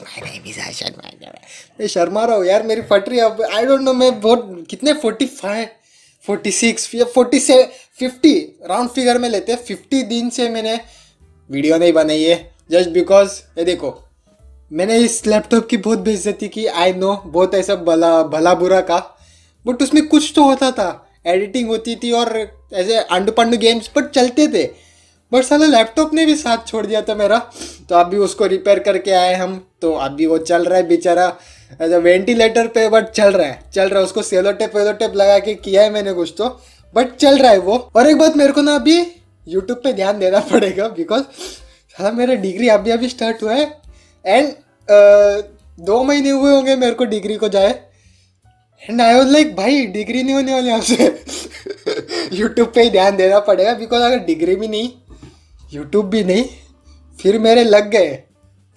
My name is आशन मैं शर्मा रहा हूँ यार, मेरी फट रही है आई डोंट नो मैं बहुत, कितने फोर्टी फाइव फोर्टी सिक्स या फोर्टी से फिफ्टी राउंड फिगर में लेते हैं। फिफ्टी दिन से मैंने वीडियो नहीं बनाई है। जस्ट बिकॉज़ ये देखो, मैंने इस लैपटॉप की बहुत बेइज्जती की। आई नो बहुत ऐसा भला भला बुरा का। बट उसमें कुछ तो होता था। एडिटिंग होती थी और ऐसे अंडू पंडू गेम्स बट चलते थे। बट साला लैपटॉप ने भी साथ छोड़ दिया था मेरा। तो अभी उसको रिपेयर करके आए हम। तो अभी वो चल रहा है बेचारा। ऐसा वेंटिलेटर पे बट चल रहा है। चल रहा है उसको सेलो टेप वेलो टेप लगा के किया है मैंने कुछ तो। बट चल रहा है वो। और एक बात मेरे को ना अभी यूट्यूब पे ध्यान देना पड़ेगा बिकॉज़ साला मेरा डिग्री अभी अभी स्टार्ट हुआ है। एंड दो महीने हुए होंगे मेरे को डिग्री को जाए। एंड आई वॉज़ लाइक भाई डिग्री नहीं होने वाली आपसे। यूट्यूब पे ही ध्यान देना पड़ेगा बिकॉज़ अगर डिग्री भी नहीं यूट्यूब भी नहीं फिर मेरे लग गए।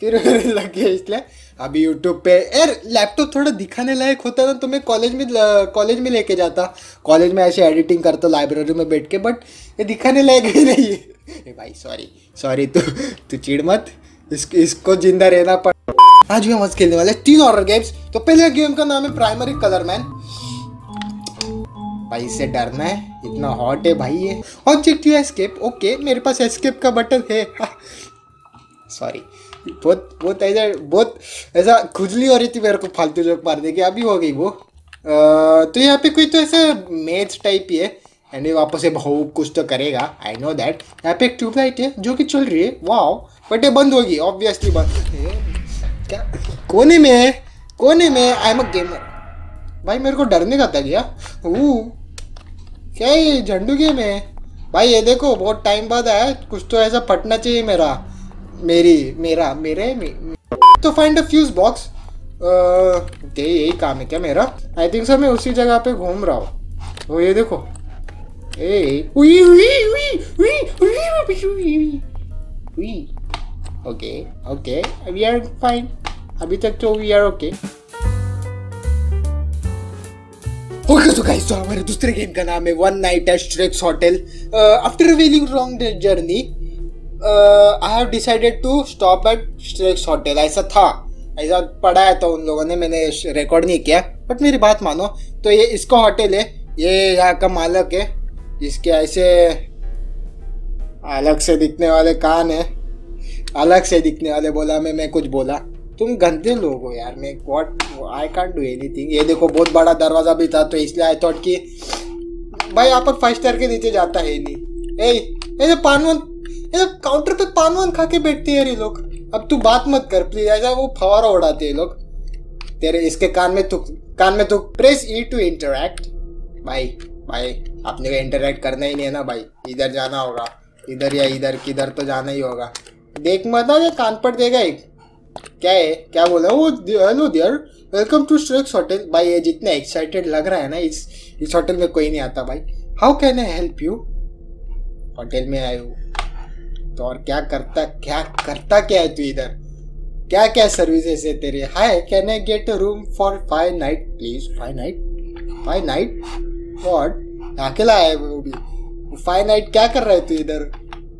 फिर मेरे लग गए इसलिए अभी यूट्यूब पे। यार लैपटॉप थोड़ा दिखाने लायक होता ना तो मैं कॉलेज में कॉलेज में लेके जाता। कॉलेज में ऐसे एडिटिंग करता लाइब्रेरी में बैठ के बट ये दिखाने लायक ही नहीं है। भाई सॉरी सॉरी तू तू चिड़ मत। इस, इसको ज़िंदा रहना पड़ आज भी हम खेलने वाले तीन ऑर्डर गेम्स तो पहले गेम का नाम है प्राइमरी कलर मैन भाई इससे डरना है। इतना हॉट है भाई ये। ऑब्जेक्टिव एस्केप ओके मेरे पास एस्केप का बटन है। सॉरी बहुत बहुत ऐसा बहुत ऐसा खुजली हो रही थी मेरे को फालतू जोक मारने की। अभी हो गई वो। आ, तो यहाँ पे कोई तो ऐसा मैच टाइप ही है। एंड ये वापस से भाव कुछ तो करेगा। आई नो दैट यहाँ पे एक ट्यूबलाइट है जो कि चल रही है। वाओ बट ये बंद होगी ऑब्वियसली बंद। क्या? कोने में कोने में आई एम अ गेमर भाई मेरे को डरने का था क्या? वो क्या ये झंडू गेम है? भाई ये देखो, बहुत टाइम बाद आया, कुछ तो ऐसा फटना चाहिए मेरा। मेरी, मेरा, मेरे तो find a fuse box okay यही काम है क्या मेरा? आई थिंक सर मैं उसी जगह पे घूम रहा हूँ। तो ये देखो। ए okay okay we are fine अभी तक तो we are okay so guys तो हमारे दूसरे गेम का नाम है one night at Shrek's hotel after very long journey I have decided to stop at Shrek's hotel ऐसा था. ऐसा पढ़ा है तो उन लोगों ने, मैंने रिकॉर्ड नहीं किया. बट मेरी बात मानो. तो ये इसका होटल है. ये यहाँ का मालक है. इसके ऐसे अलग से दिखने वाले कान है. अलग से दिखने वाले बोला मैं मैं कुछ बोला. तुम गंदे लोग हो यार, मैं what I can't do anything ये देखो, बहुत बड़ा दरवाज़ा भी था तो इसलिए आई थॉट कि भाई यहाँ पर फाइव स्टार के नीचे जाता है नहीं। ए ये पान वन ये काउंटर पे पान वन खा के बैठते हैं ये लोग। अब तू बात मत कर प्लीज़ ऐसा वो फवारा उड़ाते हैं लोग। तेरे इसके कान में तू, कान में तू प्रेस ई टू इंटरैक्ट भाई भाई, अपने को इंटरैक्ट करना ही नहीं है ना भाई। इधर जाना होगा, इधर या इधर, किधर तो जाना ही होगा। देख मत ना, ये कान पर देगा एक। क्या है? क्या बोला वो hello dear welcome to Shrek's hotel भाई, ये जितना एक्साइटेड लग रहा है ना, इस इस होटल में कोई नहीं आता भाई। How can I help you hotel में आए हो। तो और क्या करता क्या करता क्या है तू इधर? क्या क्या सर्विसेज़ है तेरे? Hi can I get a room for five night please five night five night what अकेला है वो भी। फाइव नाइट क्या कर रहा है तू इधर?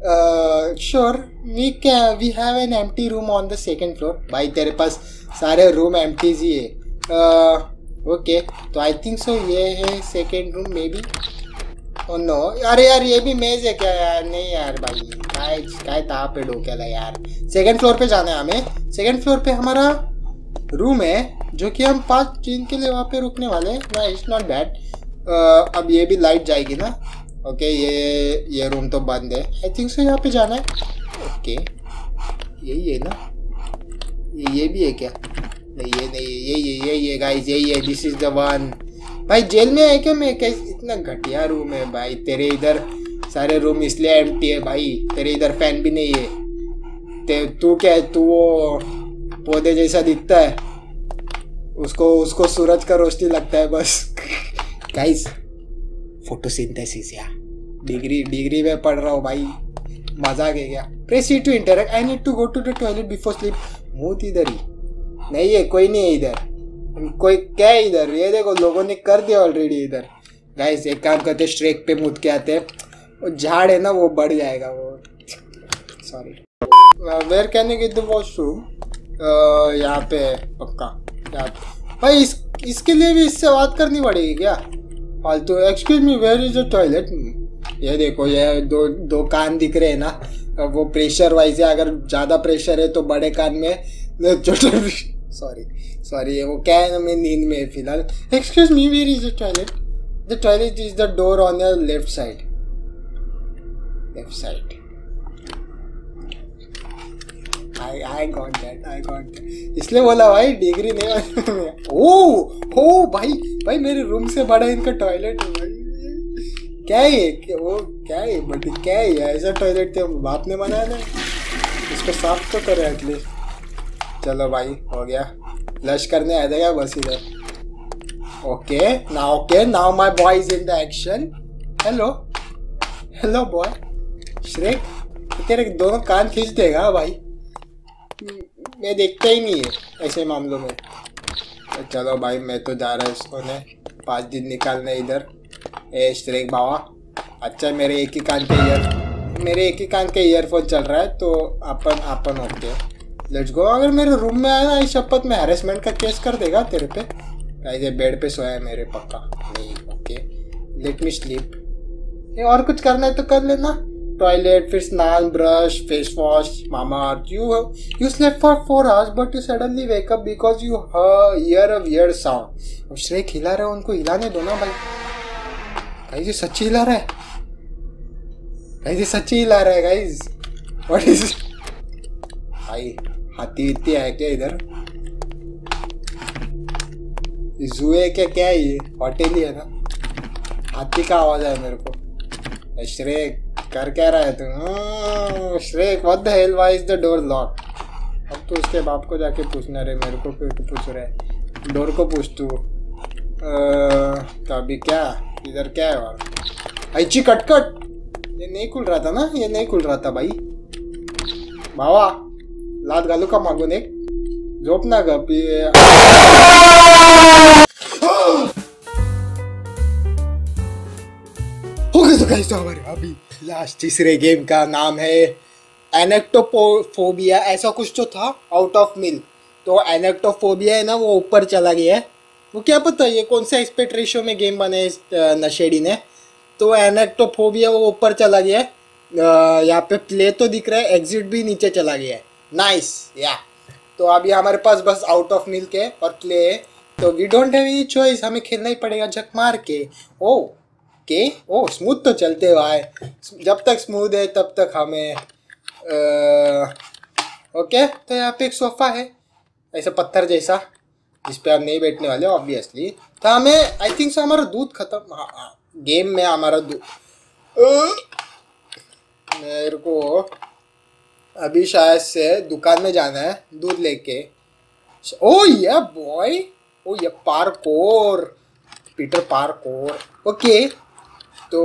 श्योर वी क्या we have an empty room on the second floor भाई, तेरे पास सारे रूम एम्प्टीज ही है। ओके तो आई थिंक सो ये है second room maybe no अरे यार, ये भी मेज है क्या यार? नहीं यार भाई, काय काय ताप है डोक्याला यार। सेकेंड फ्लोर पे जाना है हमें। सेकेंड फ्लोर पे हमारा रूम है, जो कि हम पाँच दिन के लिए वहाँ पे रुकने वाले हैं। ना इट्स नॉट बैड अब ये भी लाइट जाएगी ना। ओके ये ये रूम तो बंद है। आई थिंक सो यहाँ पे जाना है। ओके यही है ना? ये ये भी है क्या? नहीं, ये नहीं, ये ये ये ये गाइस यही है दिस इज़ द वन भाई, जेल में है क्या? मैं कैसे, इतना घटिया रूम है भाई। तेरे इधर सारे रूम इसलिए एम्प्टी है भाई। तेरे इधर फ़ैन भी नहीं है। ते, तू क्या है? तू वो पौधे जैसा दिखता है। उसको उसको सूरज का रोशनी लगता है बस। गाइस फोटोसिंथेसिस या डिग्री डिग्री में पढ़ रहा हूँ भाई। मज़ा आ गया press to interact I need to go to the toilet before sleep मुँह इधर ही। नहीं है कोई नहीं है इधर। कोई क्या है इधर? ये देखो, लोगों ने कर दिया ऑलरेडी इधर। गाइस एक काम करते स्ट्रेक पे मुद के आते वो झाड़ है ना, वो बढ़ जाएगा वो। Sorry where can you get the washroom यहाँ पे पक्का। भाई, इस, इसके लिए भी इससे बात करनी पड़ेगी क्या? फालतू। Excuse me where is the toilet ये देखो, ये दो दो कान दिख रहे हैं ना। वो प्रेशर वाइज है, अगर ज़्यादा प्रेशर है तो बड़े कान में छोटे सॉरी सॉरी वो क्या है मैं नींद में फ़िलहाल। Excuse me where is the toilet the toilet is the door on your left side left side I I got that I got that इसलिए बोला, भाई डिग्री नहीं ओ हो, भाई भाई, मेरे रूम से बड़ा इनका टॉयलेट है भाई। क्या है क्या वो क्या है बट क्या है ऐसा टॉयलेट थे बाप ने बनाया ना इसको साफ़ तो करे एटलीस्ट चलो भाई, हो गया। लश करने आ जाएगा बस इधर। Okay now okay now my boy is in the action hello hello boy Shrek तेरे दोनों कान खींच देगा भाई। मैं देखता ही नहीं है ऐसे मामलों में। चलो भाई, मैं तो जा रहा है इसको ने। पाँच दिन निकालने इधर। ए बाबा अच्छा मेरे एक ही कान के ईयर मेरे एक ही कान के ईयरफोन चल रहा है तो अपन अपन ओके लेट्स गो अगर मेरे रूम में आया ना इस शपथ में हैरेसमेंट का केस कर देगा तेरे पे। ऐसे बेड पे सोया है मेरे पक्का। नहीं ओके लेट मी स्लीप ये और कुछ करना है तो कर लेना। टॉयलेट फिर स्नान brush face wash Mamaearth you you slept for four hours but you suddenly wake up because you hear a weird sound अब श्रेक हिला रहे हो, उनको हिलाने दो ना भाई। भाई जी सच्ची हिला रहा है भाई जी सच्ची हिला रहा है गाइज़ व्हाट इज़ भाई हाथी इतनी है क्या इधर जुए क्या क्या है ये होटल ही है ना हाथी का आवाज़ है मेरे को श्रेक कर क्या रहा है तू Shrek what the hell why is the door lock अब तो उसके बाप को जाके पूछना रे मेरे को क्यों पूछ रहे डोर को पूछ तू तो अभी क्या इधर क्या है और? ऐची कटकट। ये नहीं खुल रहा था ना? ये नहीं खुल रहा था भाई। भावा लात घालू का मागून एक। झोप ना ग हो गए तो तो हमारे अभी लास्ट तीसरे गेम का नाम है एनेक्टोफोबिया ऐसा कुछ तो था आउट ऑफ़ मिल तो एनेक्टोफोबिया है ना वो ऊपर चला गया है। वो क्या पता ये कौन सा एक्सपेक्ट रेशियो में गेम बने इस नशेड़ी ने। तो एनेक्टोफोबिया वो ऊपर चला गया है। यहाँ पे प्ले तो दिख रहा है एग्जिट भी नीचे चला गया है। नाइस या तो अभी हमारे पास बस आउट ऑफ़ मिल्क है और प्ले है। तो we don't have any choice हमें खेलना ही पड़ेगा झक मार के। ओ के ओ स्मूथ तो चलते भाई। जब तक स्मूथ है तब तक हमें आ, ओके तो यहाँ पे एक सोफ़ा है ऐसा पत्थर जैसा। जिस पे हम नहीं बैठने वाले ऑब्वियसली तो हमें आई थिंक सो हमारा दूध खत्म हाँ हाँ गेम में हमारा दूध मेरे को अभी शायद से दुकान में जाना है, दूध लेके। ओ, ये बॉय ओ, ये पार्कोर पीटर पार्कोर ओके तो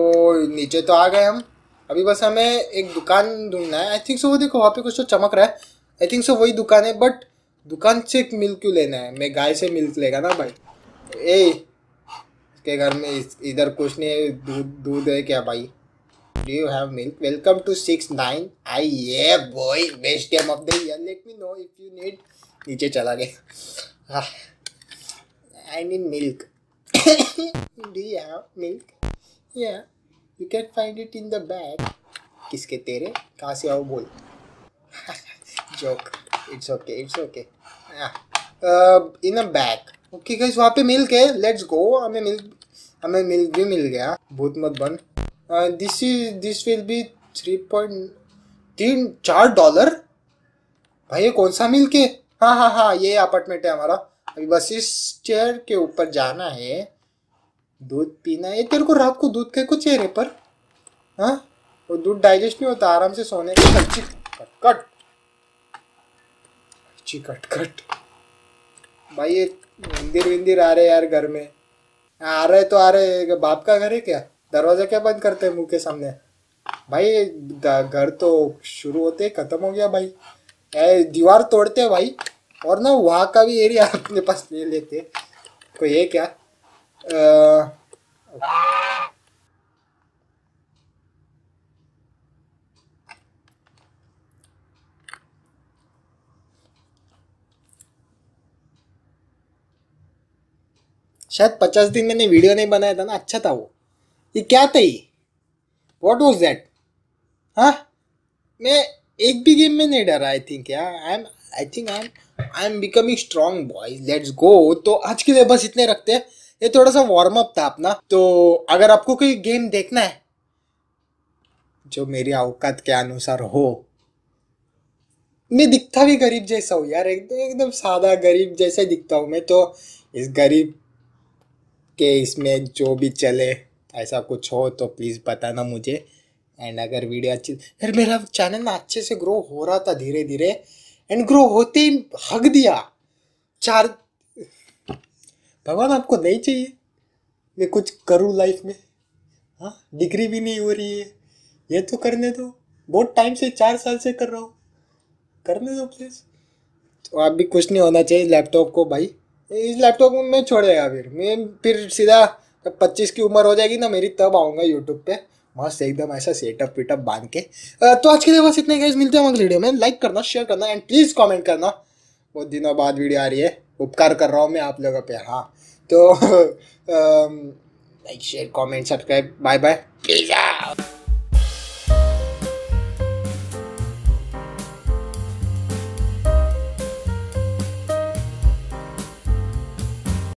नीचे तो आ गए हम। अभी बस हमें एक दुकान ढूंढना है। आई थिंक सो वो देखो, वहाँ पे कुछ तो चमक रहा है। आई थिंक सो वही दुकान है बट दुकान से मिल्क क्यों लेना है? मैं गाय से मिल्क लेगा ना भाई। ए के घर में इधर कुछ नहीं है दूध दूध है क्या भाई? Do you have milk welcome to six nine I ये boy best game of the year let me know if you need नीचे चला गया। I need milk do you have milk Yeah, you can find it in the bag. किसके तेरे? कहाँ से आओ बोल। Joke it's okay it's okay in a bag okay guys वहाँ पे मिल्क है लेट्स गो हमें मिल्क हमें मिल्क भी मिल गया. भूत मत बन. This is this will be three point तीन, चार डॉलर भाई, ये कौन सा मिल्क है हाँ हाँ हाँ ये अपार्टमेंट है हमारा. अभी बस इस चेयर के ऊपर जाना है. दूध पीना है. तेरे को रात को दूध के कुछ चेहरे पर हाँ? वो दूध डाइजेस्ट नहीं होता. आराम से सोने का कच्ची कट. कच्ची कट कट भाई ये मंदिर विंदिर आ रहे यार घर में। आ रहे तो आ रहे बाप का घर है क्या? दरवाज़ा क्या बंद करते हैं मुँह के सामने? भाई घर तो शुरू होते खत्म हो गया भाई। दीवार तोड़ते हैं भाई। और ना वहाँ का भी एरिया अपने पास ले लेते कोई है क्या? Uh, शायद पचास दिन मैंने वीडियो नहीं बनाया था ना अच्छा था वो। ये क्या था ये? वॉट वॉज़ दैट हाँ? मैं एक भी गेम में नहीं डरा आई थिंक यार। I am I think I am I am becoming strong boys let's go तो आज के लिए बस इतने रखते हैं। ये थोड़ा सा वार्म अप था अपना। तो अगर आपको कोई गेम देखना है, जो मेरी औकात के अनुसार हो, मैं दिखता भी गरीब जैसा हूँ, यार। एकदम एकदम सादा गरीब जैसे दिखता हूँ मैं। तो इस गरीब के इसमें जो भी चले, ऐसा कुछ हो तो प्लीज़ बताना मुझे। एंड अगर वीडियो अच्छी, यार मेरा चैनल ना अच्छे से ग्रो हो रहा था धीरे धीरे एंड ग्रो होते ही हक दिया। चार, भगवान आपको नहीं चाहिए। मैं कुछ करूँ लाइफ में? हाँ डिग्री भी नहीं हो रही है। ये तो करने दो। बहुत टाइम से, चार साल से कर रहा हूँ। करने दो प्लीज़ तो आप भी कुछ नहीं होना चाहिए लैपटॉप को भाई। इस लैपटॉप में छोड़ेगा फिर। मैं फिर सीधा जब पच्चीस की उम्र हो जाएगी ना, मेरी तब आऊँगा यूट्यूब पे। मस्त एकदम ऐसा सेटअप वेटअप बाँध के। तो आज के लिए बस इतने गाइस मिलते हैं अगले वीडियो में। लाइक करना शेयर करना एंड प्लीज़ कमेंट करना। बहुत दिनों बाद वीडियो आ रही है। उपकार कर रहा हूँ मैं आप लोगों पे हाँ। तो like share comment subscribe bye bye please